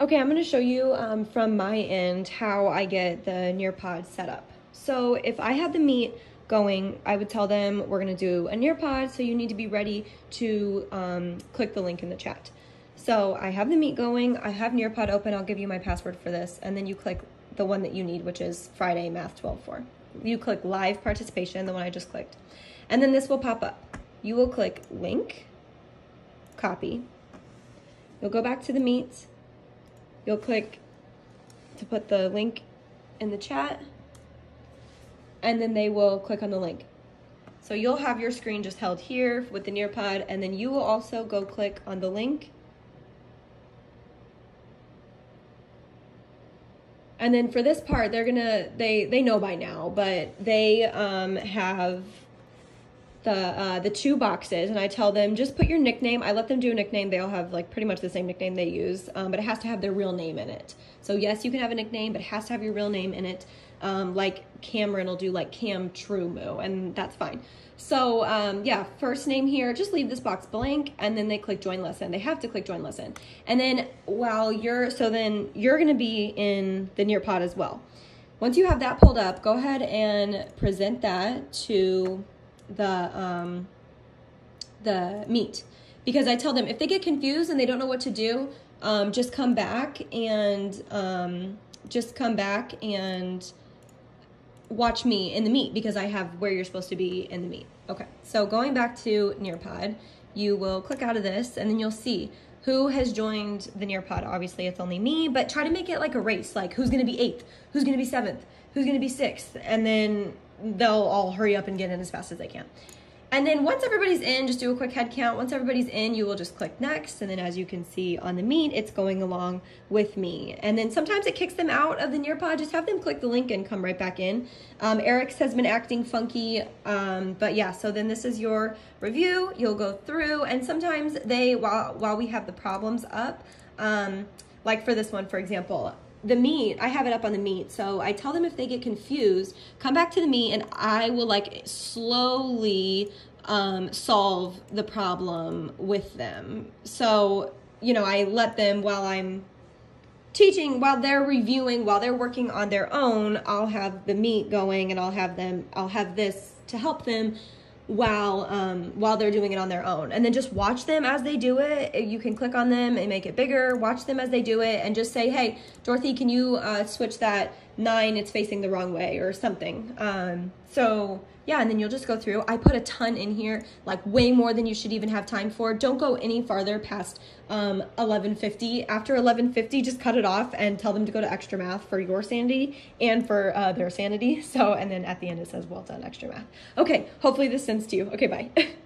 Okay, I'm going to show you um, from my end how I get the Nearpod set up. So if I have the meet going, I would tell them we're going to do a Nearpod, so you need to be ready to um, click the link in the chat. So I have the meet going, I have Nearpod open, I'll give you my password for this, and then you click the one that you need, which is Friday Math 12 for. You click live participation, the one I just clicked. And then this will pop up. You will click link, copy. You'll go back to the meet, You'll click to put the link in the chat and then they will click on the link. So you'll have your screen just held here with the Nearpod and then you will also go click on the link. And then for this part, they're gonna, they, they know by now, but they um, have the uh, the two boxes and I tell them just put your nickname. I let them do a nickname. They all have like pretty much the same nickname they use, um, but it has to have their real name in it. So yes, you can have a nickname, but it has to have your real name in it. Um, like Cameron will do like Cam Truemoo, and that's fine. So um, yeah, first name here, just leave this box blank, and then they click join lesson. They have to click join lesson, and then while you're so then you're gonna be in the Nearpod as well. Once you have that pulled up, go ahead and present that to the um, the meet because I tell them if they get confused and they don't know what to do, um, just come back and um, just come back and watch me in the meet because I have where you're supposed to be in the meet. Okay, so going back to Nearpod, you will click out of this and then you'll see who has joined the Nearpod. Obviously, it's only me, but try to make it like a race. Like who's to be eighth, who's to be seventh, who's to be sixth, and then they'll all hurry up and get in as fast as they can. And then once everybody's in, just do a quick head count. Once everybody's in, you will just click next. And then as you can see on the meet, it's going along with me. And then sometimes it kicks them out of the Nearpod. Just have them click the link and come right back in. Um, Eric's has been acting funky. Um, but yeah, so then this is your review. You'll go through and sometimes they, while, while we have the problems up, um, like for this one, for example, the meet, I have it up on the meet. So I tell them if they get confused, come back to the meet and I will like slowly um, solve the problem with them. So, you know, I let them while I'm teaching, while they're reviewing, while they're working on their own, I'll have the meet going and I'll have them, I'll have this to help them while um, while they're doing it on their own. And then just watch them as they do it. You can click on them and make it bigger. Watch them as they do it and just say hey dorothy can you uh, switch that nine it's facing the wrong way or something um, so yeah, and then you'll just go through. I put a ton in here, like way more than you should even have time for. Don't go any farther past um, 1150. After 1150, just cut it off and tell them to go to extra math for your sanity and for uh, their sanity. So, and then at the end it says, well done, extra math. Okay, hopefully this sends to you. Okay, bye.